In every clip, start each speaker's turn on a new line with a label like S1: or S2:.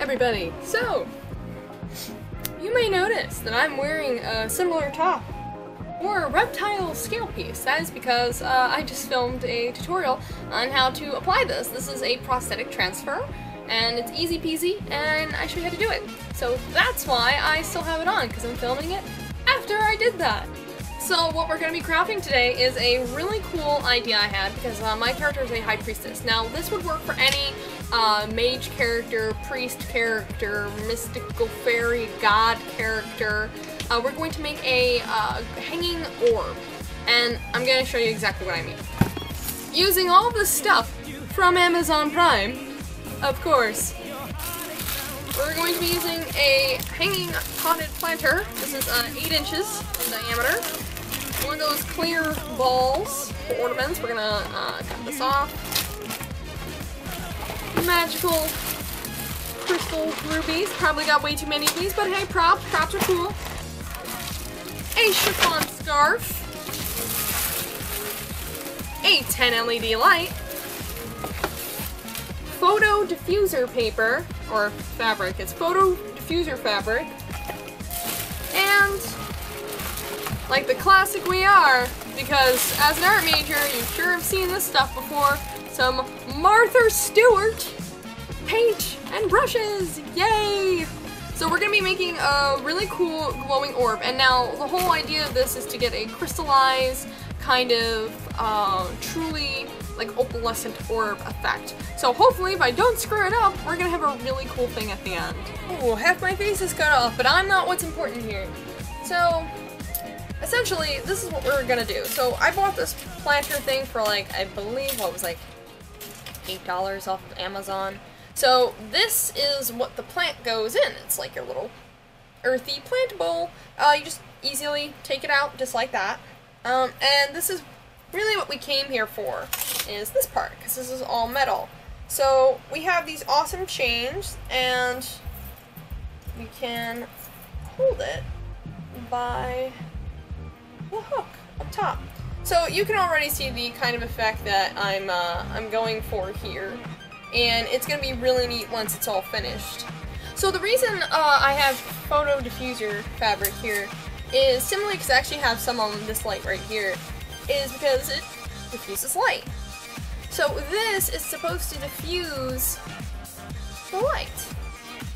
S1: Everybody. So, you may notice that I'm wearing a similar top or a reptile scale piece. That is because uh, I just filmed a tutorial on how to apply this. This is a prosthetic transfer, and it's easy peasy, and I show you how to do it. So that's why I still have it on, because I'm filming it after I did that. So what we're going to be crafting today is a really cool idea I had because uh, my character is a high priestess. Now this would work for any uh, mage character, priest character, mystical fairy god character. Uh, we're going to make a uh, hanging orb and I'm going to show you exactly what I mean. Using all the stuff from Amazon Prime, of course. We're going to be using a hanging potted planter. This is uh, 8 inches in diameter one of those clear balls for ornaments. We're gonna uh, cut this off. Magical crystal rubies. Probably got way too many of these, but hey, props. Props are cool. A chiffon scarf. A 10 LED light. Photo diffuser paper, or fabric. It's photo diffuser fabric. And like the classic we are, because as an art major, you sure have seen this stuff before. Some Martha Stewart paint and brushes, yay! So we're gonna be making a really cool glowing orb, and now the whole idea of this is to get a crystallized, kind of uh, truly like opalescent orb effect. So hopefully if I don't screw it up, we're gonna have a really cool thing at the end. Ooh, half my face is cut off, but I'm not what's important here. So, essentially, this is what we're gonna do. So I bought this planter thing for like, I believe, what was like, $8 off of Amazon. So this is what the plant goes in. It's like your little earthy plant bowl. Uh, you just easily take it out just like that. Um, and this is really what we came here for, is this part, because this is all metal. So we have these awesome chains, and we can hold it by the hook up top. So you can already see the kind of effect that I'm uh, I'm going for here, and it's gonna be really neat once it's all finished. So the reason uh, I have photo diffuser fabric here is similarly because I actually have some on this light right here, is because it diffuses light. So this is supposed to diffuse the light,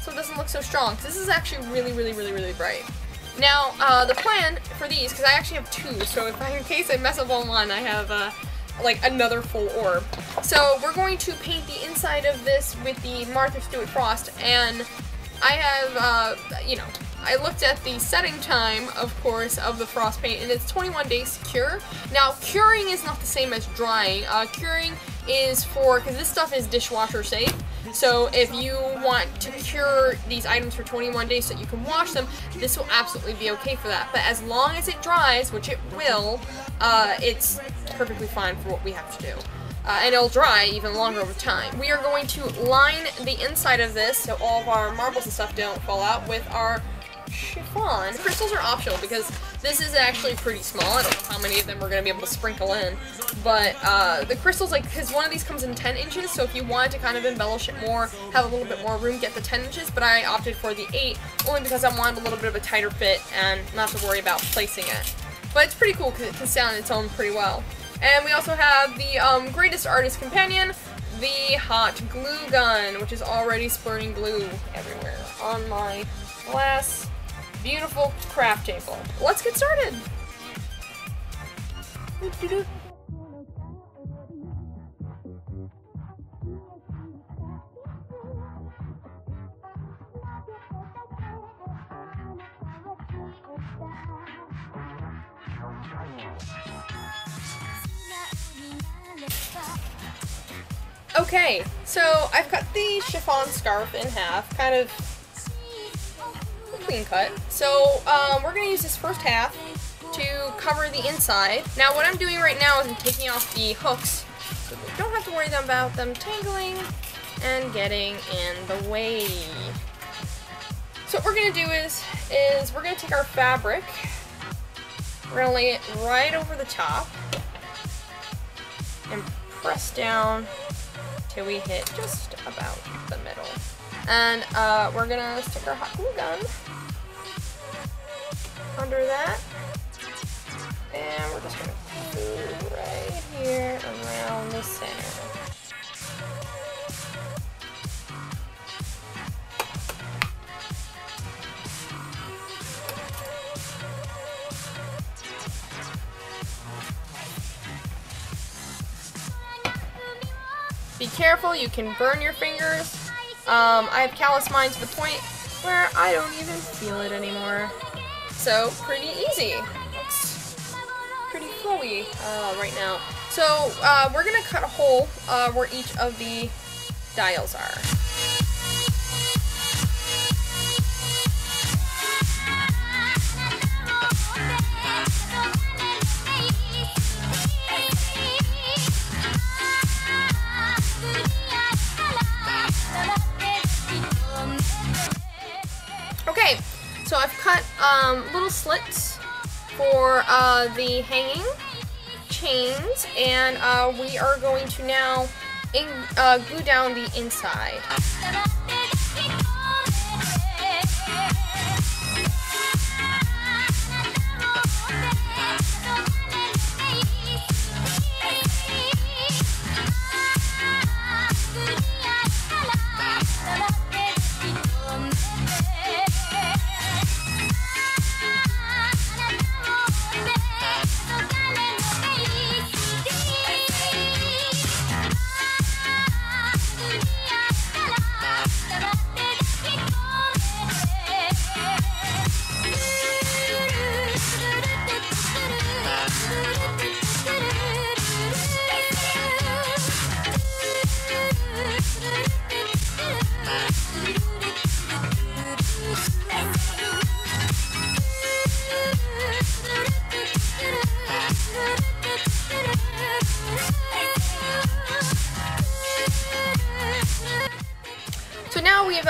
S1: so it doesn't look so strong. This is actually really, really, really, really bright. Now, uh, the plan for these, because I actually have two, so if I, in case I mess up on one, I have, uh, like, another full orb. So, we're going to paint the inside of this with the Martha Stewart Frost, and I have, uh, you know, I looked at the setting time, of course, of the frost paint, and it's 21 days to cure. Now, curing is not the same as drying. Uh, curing is for, because this stuff is dishwasher safe, so if you want to cure these items for 21 days so you can wash them, this will absolutely be okay for that. But as long as it dries, which it will, uh, it's perfectly fine for what we have to do. Uh, and it'll dry even longer over time. We are going to line the inside of this so all of our marbles and stuff don't fall out with our chiffon. Crystals are optional because this is actually pretty small. I don't know how many of them we're going to be able to sprinkle in. But uh, the crystals, like, because one of these comes in 10 inches, so if you wanted to kind of embellish it more, have a little bit more room, get the 10 inches, but I opted for the 8, only because I wanted a little bit of a tighter fit and not to worry about placing it. But it's pretty cool because it can stay on its own pretty well. And we also have the um, Greatest Artist Companion, the Hot Glue Gun, which is already splurting glue everywhere on my glass beautiful craft table. Let's get started! Okay, so I've cut the chiffon scarf in half, kind of cut. So um, we're going to use this first half to cover the inside. Now what I'm doing right now is I'm taking off the hooks so don't have to worry about them tangling and getting in the way. So what we're going to do is, is we're going to take our fabric, we're going to lay it right over the top and press down till we hit just about the middle. And uh, we're gonna stick our hot glue gun under that. And we're just gonna glue right here around the center. Be careful, you can burn your fingers. Um, I have callous mine to the point where I don't even feel it anymore. So, pretty easy. Looks pretty flowy uh, right now. So, uh, we're gonna cut a hole uh, where each of the dials are. Okay, so I've cut um, little slits for uh, the hanging chains, and uh, we are going to now in, uh, glue down the inside.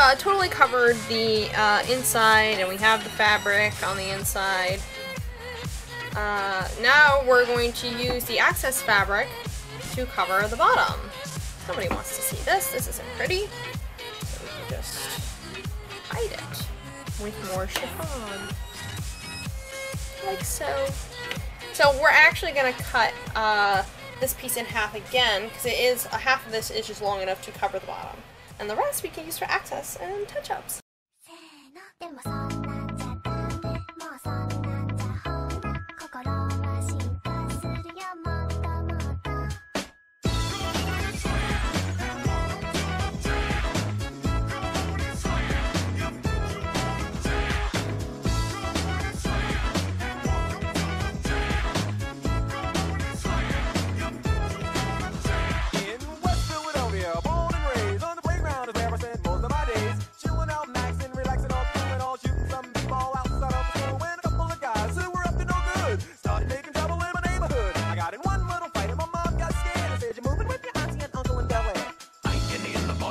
S1: Uh, totally covered the uh, inside and we have the fabric on the inside. Uh, now we're going to use the access fabric to cover the bottom. Somebody wants to see this. This isn't pretty. So we can just hide it with more chiffon. Like so. So we're actually going to cut uh, this piece in half again because it is, a half of this is just long enough to cover the bottom and the rest we can use for access and touch-ups.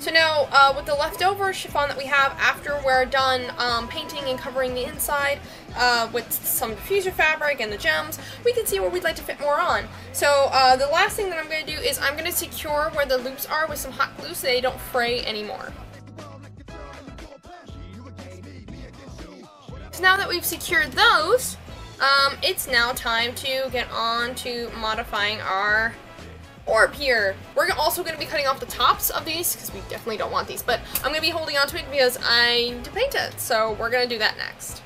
S1: So now, uh, with the leftover chiffon that we have after we're done um, painting and covering the inside uh, with some diffuser fabric and the gems, we can see where we'd like to fit more on. So uh, the last thing that I'm going to do is I'm going to secure where the loops are with some hot glue so they don't fray anymore. So now that we've secured those, um, it's now time to get on to modifying our orb here. We're also going to be cutting off the tops of these, because we definitely don't want these, but I'm going to be holding on to it because I need to paint it, so we're going to do that next.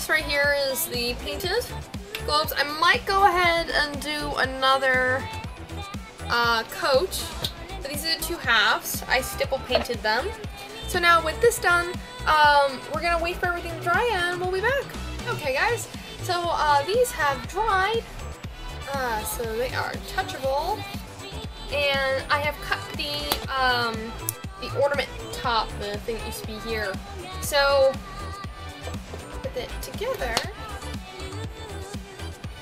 S1: This right here is the painted globes. I might go ahead and do another uh, coat. These are the two halves. I stipple painted them. So now with this done, um, we're gonna wait for everything to dry and we'll be back. Okay guys, so uh, these have dried. Uh, so they are touchable. And I have cut the, um, the ornament top, the thing that used to be here. So, put it together,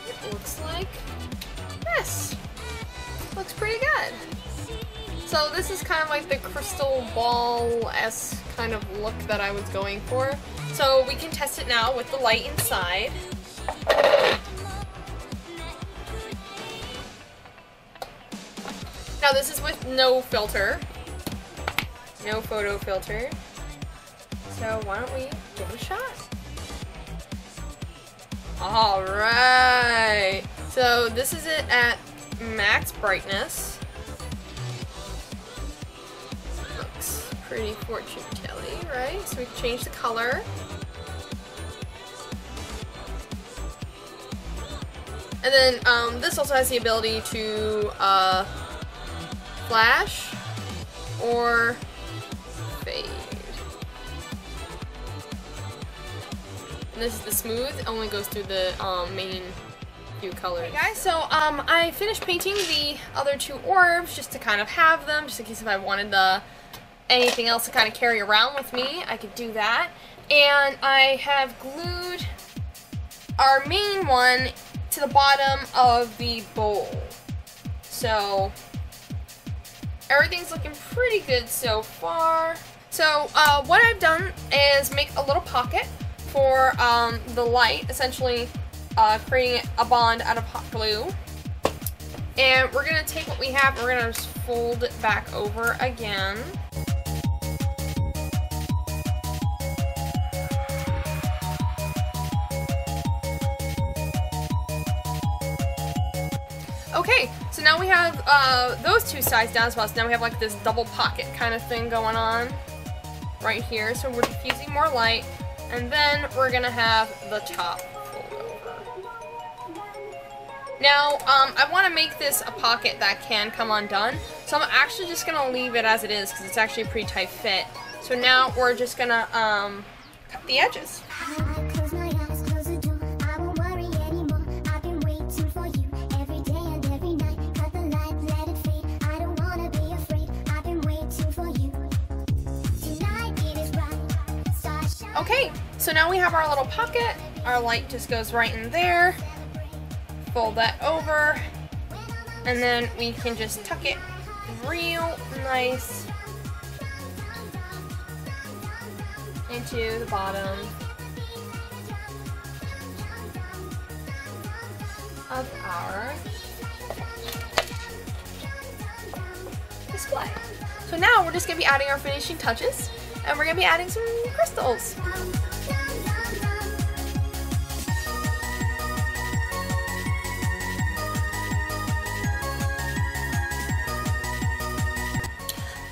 S1: it looks like this. Looks pretty good. So this is kind of like the crystal ball-esque kind of look that I was going for. So we can test it now with the light inside. Now this is with no filter. No photo filter. So why don't we give it a shot? Alright. So this is it at max brightness. Looks pretty fortune telling, right? So we can change the color. And then um, this also has the ability to uh, flash or And this is the smooth, it only goes through the um, main few colors. Okay guys, so um, I finished painting the other two orbs just to kind of have them, just in case if I wanted the anything else to kind of carry around with me, I could do that. And I have glued our main one to the bottom of the bowl. So everything's looking pretty good so far. So uh, what I've done is make a little pocket for um, the light, essentially uh, creating a bond out of hot glue. And we're to take what we have, we're to just fold it back over again. Okay, so now we have uh, those two sides down as well. So now we have like this double pocket kind of thing going on right here. So we're diffusing more light. And then we're gonna have the top fold over. Now, um, I want to make this a pocket that can come undone. So I'm actually just gonna leave it as it is because it's actually a pretty tight fit. So now we're just gonna um, cut the edges. Okay, so now we have our little pocket. Our light just goes right in there. Fold that over. And then we can just tuck it real nice into the bottom of our display. So now we're just to be adding our finishing touches and we're to be adding some crystals.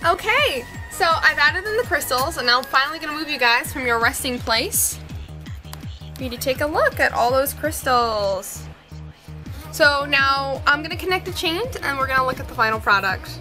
S1: Okay, so I've added in the crystals and now I'm finally to move you guys from your resting place for you to take a look at all those crystals. So now I'm to connect the chains and we're to look at the final product.